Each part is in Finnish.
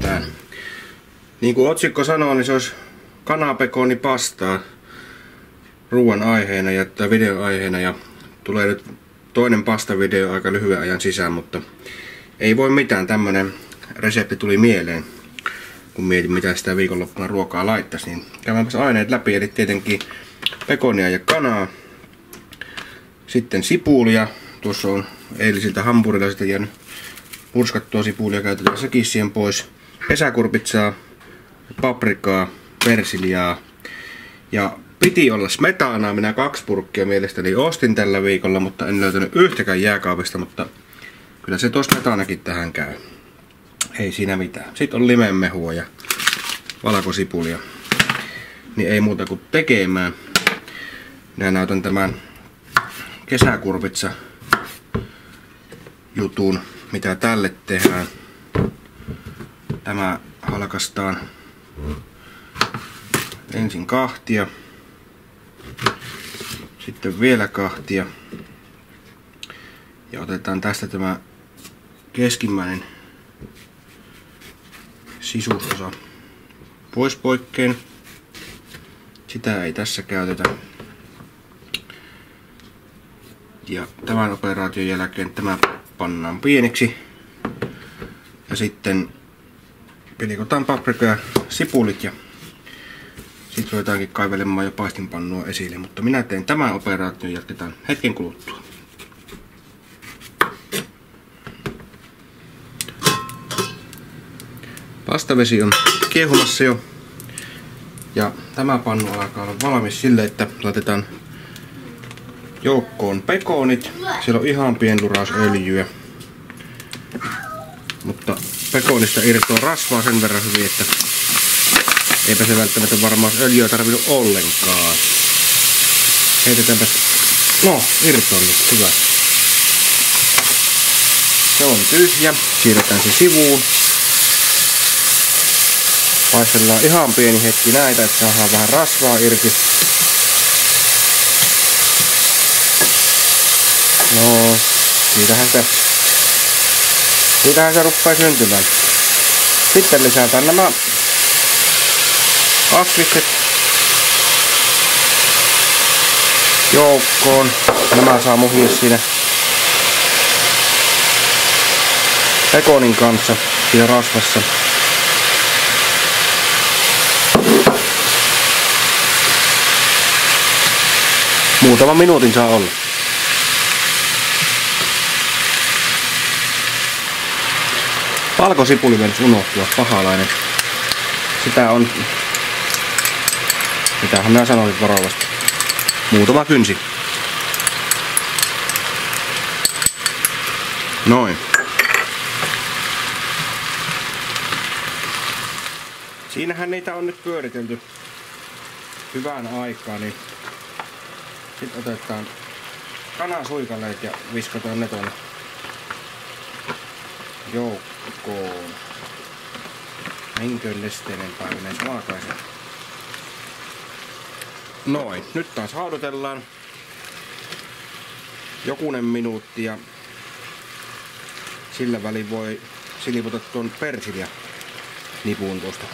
tehdään. Niin kuin otsikko sanoo, niin se olisi kanapekoni pastaa ruoan aiheena ja tai videon aiheena ja tulee nyt toinen pastavideo aika lyhyen ajan sisään, mutta ei voi mitään, tämmönen resepti tuli mieleen kun mietin mitä sitä viikonloppuna ruokaa laittaisi, niin käydäänpäs aineet läpi, eli tietenkin pekonia ja kanaa, sitten sipulia, tuossa on eilisiltä hampurilaisilta jäänyt purskattua sipulia, käytetään sekin siihen pois, pesäkurpitsaa, paprikaa, persiliaa ja piti olla smetaanaa, minä kaksi purkkia mielestäni ostin tällä viikolla, mutta en löytänyt yhtäkään jääkaapista, mutta kyllä se tuossa smetaanakin tähän käy. Ei siinä mitään. Sitten on limenmehua ja valkosipulia. Niin ei muuta kuin tekemään. Minä näytän tämän kesäkurpitsa jutun, mitä tälle tehdään. Tämä halkastaan ensin kahtia, sitten vielä kahtia ja otetaan tästä tämä keskimmäinen sisusosa pois poikkeen. Sitä ei tässä käytetä. Ja tämän operaation jälkeen tämä pannaan pieneksi. Ja sitten pilkotaan paprikaa, sipulit ja sitten ruvetaankin kaivelemaan jo paistinpannua esille. Mutta minä teen tämän operaation jatketaan hetken kuluttua. Pastavesi on kiehumassa jo. Ja tämä pannu alkaa olla valmis sille, että laitetaan joukkoon pekonit. Siellä on ihan pienluraus öljyä. Pekonista irtoaa rasvaa sen verran hyvin, että eipä se välttämättä varmaan öljyä tarvinnut ollenkaan. Heitetäänpä... No, irtoon nyt. Hyvä. Se on tyhjä. Siirretään se sivuun. Paistellaan ihan pieni hetki näitä, että saadaan vähän rasvaa irti. No, siitähän se, siitähän se ruppaa syntymään. Sitten lisätään nämä kasvikset joukkoon. Nämä saa muhia siinä pekonin kanssa siinä rasvassa. Muutama minuutin saa olla. Valkosipuli menisi unohtua, pahalainen. Sitä on... Mitähän minä sanoin varovasti. Muutama kynsi. Noin. Siinähän niitä on nyt pyöritelty hyvään aikaan, niin sitten otetaan kanasuikaleet ja viskataan ne tuonne joukkoon. Menkö nesteinen päivinen suakaisen. Noin, nyt taas haudutellaan jokunen minuutti ja sillä välin voi siliputtaa tuon persilia nipuun tuosta.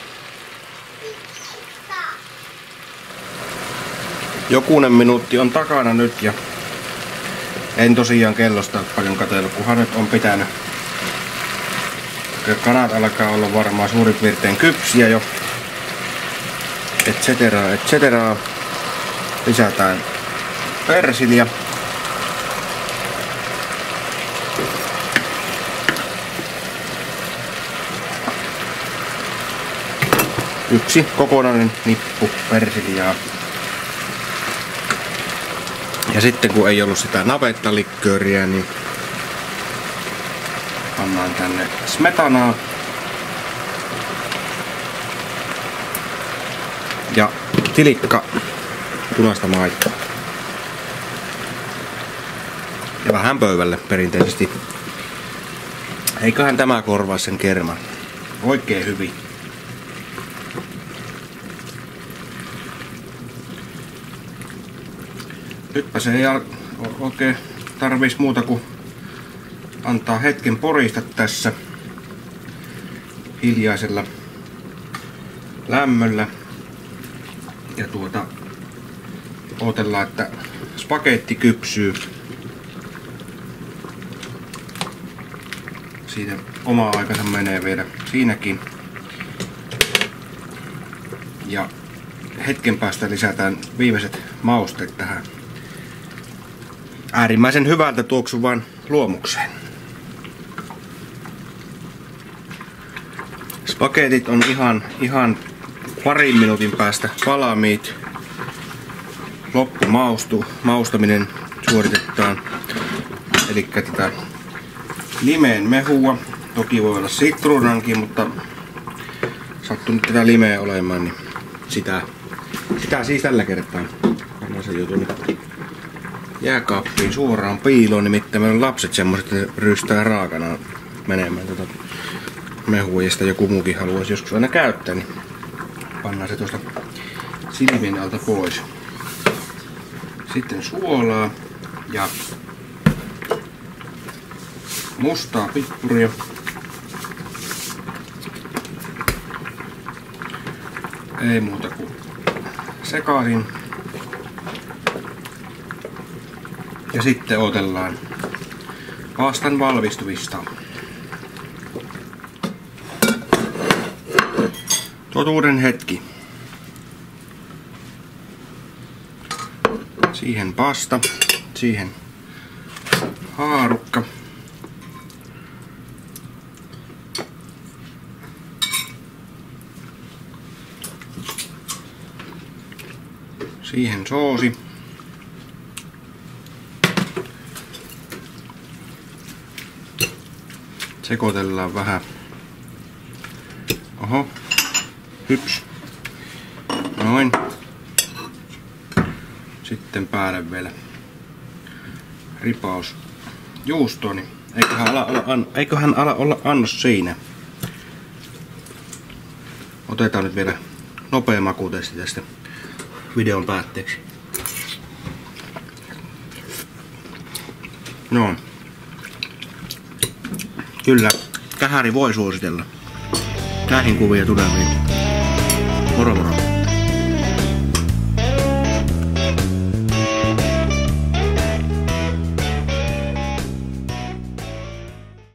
Jokunen minuutti on takana nyt ja en tosiaan kellosta paljon katsellut, kunhan nyt on pitänyt. Kanat alkaa olla varmaan suurin piirtein kypsiä jo. Et cetera, et cetera. Lisätään persilia. Yksi kokonainen nippu persiliaa. Ja sitten kun ei ollut sitä navettalikkööriä, niin pannaan tänne smetanaa. Ja tilikka punaista maitoa. Ja vähän pöydälle perinteisesti. Eiköhän tämä korvaa sen kerman. Oikein hyvin. Nytpä se ei oikein tarvitsisi muuta kuin antaa hetken porista tässä. hiljaisella lämmöllä. Ja tuota, odotellaan, että spagetti kypsyy. Siinä oma aikansa menee vielä siinäkin. Ja hetken päästä lisätään viimeiset mausteet tähän äärimmäisen hyvältä tuoksuvan luomukseen. Spagetit on ihan, ihan parin minuutin päästä valmiit. Loppumaustu, maustaminen suoritetaan. Eli tätä limeen mehua. Toki voi olla sitruunankin, mutta sattuu nyt tätä limeä olemaan, niin sitä, sitä siis tällä kertaa. Annan se nyt jääkaappiin suoraan piiloon, nimittäin meillä on lapset semmoiset, että rystää raakana menemään tuota mehua ja sitä joku muukin haluaisi joskus aina käyttää, niin pannaan se tuosta silmien alta pois. Sitten suolaa ja mustaa pippuria. Ei muuta kuin sekaisin. Ja sitten otellaan pastan valmistumista. Totuuden hetki. Siihen pasta, siihen haarukka. Siihen soosi. Sekoitellaan vähän. Oho. Hyps. Noin. Sitten päälle vielä ripaus juustoa, niin eiköhän ala, ala, an, eiköhän ala olla annos siinä. Otetaan nyt vielä nopea makutesti tästä videon päätteeksi. No. Kyllä, kähäri voi suositella. Tähin kuvia 뭐라 뭐라